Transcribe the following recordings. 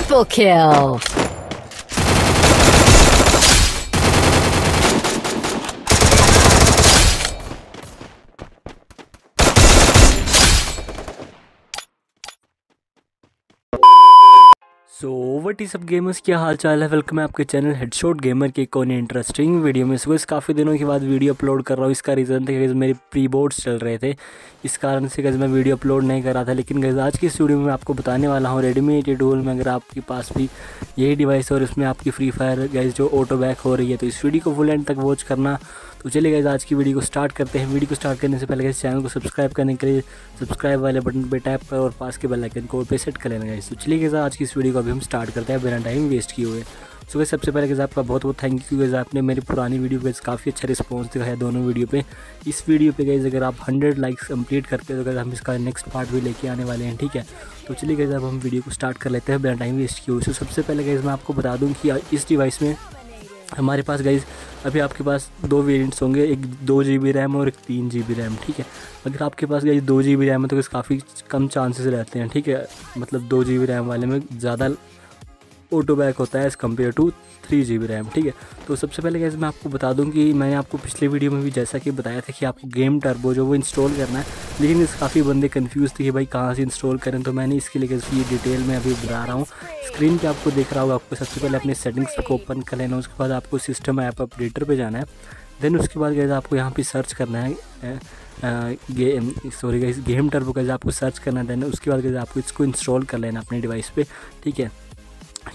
Triple kill. So what सब gamers क्या हाल चाल है? वेलकम है आपके चैनल हेडशॉट गेमर के कोने इंटरेस्टिंग वीडियो में। इस काफ़ी दिनों के बाद वीडियो अपलोड कर रहा हूँ। इसका रीज़न था कि मेरे प्री बोर्ड्स चल रहे थे। इस कारण से गज़ मैं वीडियो अपलोड नहीं कर रहा था। लेकिन गज़ आज की स्टूडियो में आपको बताने वाला हूँ रेडमी एटी डोल में अगर आपके पास भी यही डिवाइस है और इसमें आपकी फ्री फायर गैस जो ऑटो बैक हो रही है तो इस वीडियो को फुल एंड तक वॉच करना। तो चलिए गैस आज की वीडियो को स्टार्ट करते हैं। वीडियो को स्टार्ट करने से पहले गैस चैनल को सब्सक्राइब करने के लिए सब्सक्राइब वाले बटन पर टैप कर और पास के बेल आइकन को पे सेट कर लेना गैस तो चलिए गैस आज की इस वीडियो को अभी हम स्टार्ट करते हैं, बिना टाइम वेस्ट किए हुए। सो गैस सबसे पहले गैस आपका बहुत बहुत थैंक यू गैस आपने मेरी पुरानी वीडियो पे काफ़ी अच्छा रिस्पॉन्स दिखाया दोनों वीडियो पे। इस वीडियो पे गैस अगर आप हंड्रेड लाइक्स कंप्लीट करते हो तो हम इसका नेक्स्ट पार्ट भी लेके आने वाले हैं, ठीक है? तो चलिए गैस अब हम वीडियो को स्टार्ट कर लेते हैं, बिना टाइम वेस्ट किए हुए। सो सबसे पहले गैस मैं आपको बता दूँ कि इस डिवाइस में हमारे पास गाइज़ अभी आपके पास दो वेरिएंट्स होंगे, एक दो जी बी रैम और एक तीन जी बी रैम ठीक है? अगर आपके पास गाइज़ दो जी बी रैम है तो काफ़ी कम चांसेस रहते हैं, ठीक है? मतलब दो जी बी रैम वाले में ज़्यादा ऑटो बैक होता है as compare to three G B RAM ठीक है? तो सबसे पहले गैस मैं आपको बता दूँ कि मैंने आपको पिछले वीडियो में भी जैसा कि बताया था कि आपको गेम टर्बो जो वो इंस्टॉल करना है, लेकिन इस काफ़ी बंदे कंफ्यूज थे कि भाई कहाँ से इंस्टॉल करें तो मैंने इसके लिए ये डिटेल में अभी बता रहा हूँ। स्क्रीन पर आपको देख रहा होगा आपको सबसे पहले अपने सेटिंग्स को ओपन कर लेना उसके बाद आपको सिस्टम ऐप अपडेटर पर जाना है। देन उसके बाद गैस आपको यहाँ पर सर्च करना है गेम सॉरी गेम टर्बो का आपको सर्च करना है देन उसके बाद आपको इसको इंस्टॉल कर लेना अपने डिवाइस पे, ठीक है?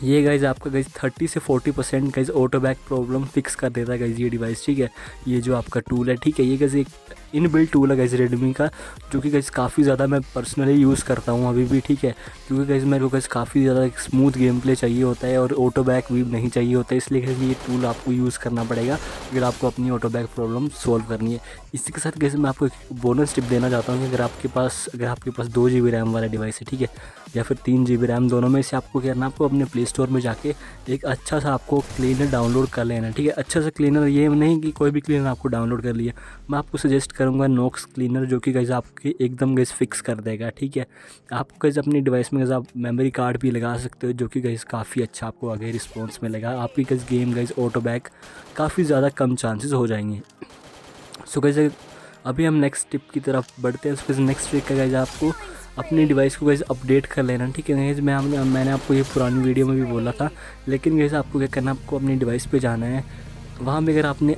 ये गाइज़ आपका गाइज़ थर्टी से forty percent guys auto back problem fix कर देता है गाइज़ ये डिवाइस ठीक है? ये जो आपका टूल है, ठीक है? ये गाइज़ एक इन बिल्ट टूल है गाइज़ रेडमी का, जो कि गाइज़ काफ़ी ज़्यादा मैं पर्सनली यूज़ करता हूँ अभी भी, ठीक है? क्योंकि गाइज़ मेरे को गाइज़ काफ़ी ज़्यादा स्मूथ गेम प्ले चाहिए होता है और ऑटो बैक भी नहीं चाहिए होता है, इसलिए गाइज़ ये टूल आपको यूज़ करना पड़ेगा अगर आपको अपनी ऑटो बैक प्रॉब्लम सॉल्व करनी है। इसी के साथ गाइज़ मैं आपको एक बोनस टिप देना चाहता हूँ कि अगर आपके पास, अगर आपके पास दो जी रैम वाला डिवाइस है, ठीक है? या फिर तीन जी रैम दोनों में से आपको क्या करना आपको अपने प्ले स्टोर में जाके एक अच्छा सा आपको क्लीनर डाउनलोड कर लेना ठीक है? अच्छा सा क्लीनर ये नहीं कि कोई भी क्लीनर आपको डाउनलोड कर लिया मैं आपको सजेस्ट करूँगा नोक्स क्लीनर जो कि गैस आपके एकदम गैस फिक्स कर देगा, ठीक है? आपको गैस अपनी डिवाइस में गैस आप मेमोरी कार्ड भी लगा सकते हो, जो कि गैस काफ़ी अच्छा आपको आगे रिस्पॉन्स मिलेगा। आपकी guys game guys auto back काफ़ी ज़्यादा कम चांसेस हो जाएँगे। सो गैस अभी हम नेक्स्ट टिप की तरफ़ बढ़ते हैं। उसके नेक्स्ट ट्रिक का गैस आपको अपनी डिवाइस को गैस अपडेट कर लेना, ठीक है? गैस मैं मैंने आपको ये पुरानी वीडियो में भी बोला था, लेकिन गैस आपको क्या करना आपको अपनी डिवाइस पे जाना है। वहाँ पे अगर आपने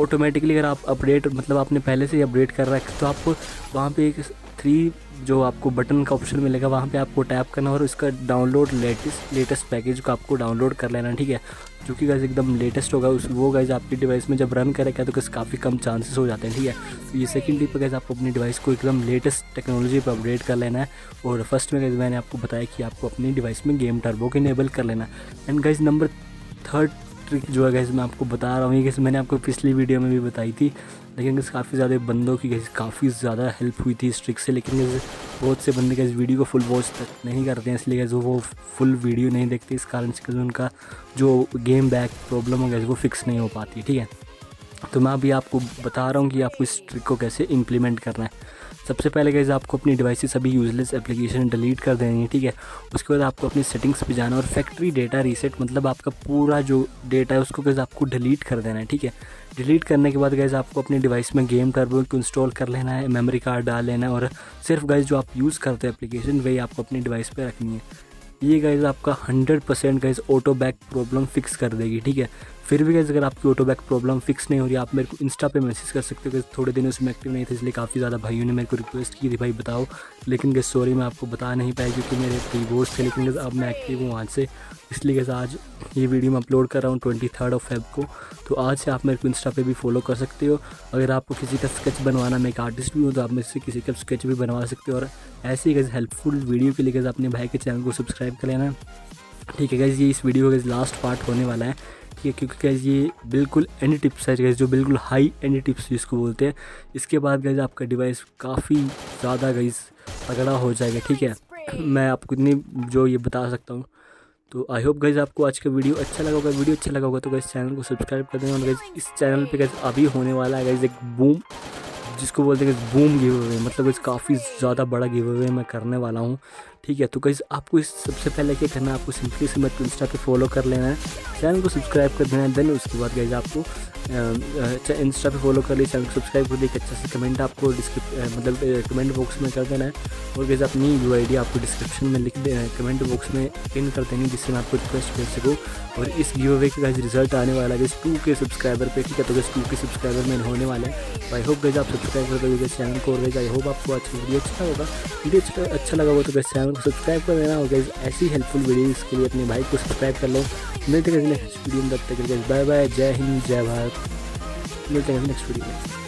ऑटोमेटिकली अगर आप अपडेट मतलब आपने पहले से ही अपडेट कर रखा तो आपको वहाँ पे एक थ्री जो आपको बटन का ऑप्शन मिलेगा, वहाँ पे आपको टैप करना और इसका डाउनलोड लेटेस्ट लेटेस्ट पैकेज को आपको डाउनलोड कर लेना, ठीक है? जो कि गैस एकदम लेटेस्ट होगा, उस, वो गैस आपकी डिवाइस में जब रन करेगा तो काफ़ी कम चांसेस हो जाते हैं, ठीक है? तो ये सेकंड टिप गैस आपको अपनी डिवाइस को एकदम लेटेस्ट टेक्नोलॉजी पर अपडेट कर लेना है। और फ़र्स्ट में गैस मैंने आपको बताया कि आपको अपनी डिवाइस में गेम टर्बो को इनेबल कर लेना and guys number third trick जो है गैस मैं आपको बता रहा हूँ। ये गैस मैंने आपको पिछली वीडियो में भी बताई थी। लेकिन गैस काफ़ी ज़्यादा बंदों की गैस काफ़ी ज़्यादा हेल्प हुई थी इस ट्रिक से। लेकिन गैस बहुत से बंदे गैस वीडियो को फुल वॉच तक नहीं करते हैं, इसलिए गैस वो फुल वीडियो नहीं देखते। इस कारण से उनका जो गेम बैक प्रॉब्लम है गैस वो फिक्स नहीं हो पाती ठीक है? तो मैं अभी आपको बता रहा हूँ कि आपको इस ट्रिक को कैसे इम्प्लीमेंट करना है। सबसे पहले गैस आपको अपनी डिवाइस सभी यूजलेस एप्लीकेशन डिलीट कर देनी है, ठीक है? उसके बाद आपको अपनी सेटिंग्स पे जाना और फैक्ट्री डेटा रीसेट मतलब आपका पूरा जो डेटा है उसको गैस आपको डिलीट कर देना है, ठीक है? डिलीट करने के बाद गैस आपको अपनी डिवाइस में गेम टर्बो को इंस्टॉल कर लेना है मेमोरी कार्ड डाल लेना है और सिर्फ़ गैस जो आप यूज़ करते हैं एप्लीकेशन वही आपको अपनी डिवाइस पर रखनी है। ये गाइज़ आपका hundred percent guys auto back problem fix कर देगी, ठीक है? फिर भी गाइज़ अगर आपकी ऑटो बैक प्रॉब्लम फिक्स नहीं हो रही, आप मेरे को इंस्टा पे मैसेज कर सकते हो थोड़े दिन उसमें एक्टिव नहीं थे, इसलिए काफ़ी ज़्यादा भाइयों ने मेरे को रिक्वेस्ट की थी, भाई बताओ। लेकिन गैस सॉरी मैं आपको बता नहीं पाया क्योंकि मेरे कीबोर्ड थे, लेकिन अब मैं एक्टिव हूँ आज से। इसलिए गैस आज ये वीडियो मैं अपलोड कर रहा हूँ ट्वेंटी थर्ड ऑफ़ फेब को। तो आज से आप मेरे को इंस्टा पे भी फॉलो कर सकते हो। अगर आपको किसी का स्केच बनवाना, मैं एक आर्टिस्ट भी हूँ तो आप मेरे से किसी का स्केच भी बनवा सकते हो। और ऐसी गैस हेल्पफुल वीडियो के लिए गैस अपने भाई के चैनल को सब्सक्राइब कर लेना। ठीक है गैस ये इस वीडियो का लास्ट पार्ट होने वाला है। है क्योंकि गैस ये बिल्कुल एनी टिप्स है गैस जो बिल्कुल हाई एनी टिप्स जिसको बोलते हैं। इसके बाद गैस आपका डिवाइस काफ़ी ज़्यादा गैस तगड़ा हो जाएगा ठीक है? मैं आपको इतनी जो ये बता सकता हूँ। तो आई होप गैस आपको आज का वीडियो अच्छा लगा होगा। वीडियो अच्छा लगा होगा तो गैस चैनल को सब्सक्राइब कर देना। और गैस इस चैनल पे गैस अभी होने वाला है गैस एक बूम जिसको बोलते हैं बूम गिव अवे मतलब इस काफ़ी ज़्यादा बड़ा गिव अवे मैं करने वाला हूँ। ठीक है तो कैसे आपको इस सबसे पहले क्या करना है, आपको सिंपली से मत इंस्टा पे फॉलो कर लेना है। चैनल को सब्सक्राइब कर देना है देन उसके बाद गैस आपको इंस्टा पे फॉलो कर लिए चैनल को सब्सक्राइब कर लिया अच्छा से कमेंट आपको डिस्क्रिप मतलब कमेंट बॉक्स में कर देना है। और गैस अपनी यू आई डी आपको डिस्क्रिप्शन में लिख दे कमेंट बॉक्स में पिन कर देंगे जिससे मैं आपको रिक्वेस्ट भेज सकूँ। और इस गिव अवे का रिज़ल्ट आने वाला है टू के सब्सक्राइबर पे, ठीक है तो गैस टू के सब्सक्राइबर में होने वाले हैं। आई होप गैस आप सब्सक्राइब कर दोगे चैनल को, और गैस आई होप आपको अच्छा वीडियो अच्छा होगा। वीडियो अच्छा अच्छा लगा हो तो गैस चैनल को सब्सक्राइब कर देना और गैस ऐसी हेल्पफुल वीडियोज़ के लिए अपने भाई को सब्सक्राइब कर लो। मिलते हैं नेक्स्ट वीडियो में, तब तक बाय बाय जय हिंद, जय भारत। मिलते हैं नेक्स्ट वीडियो में।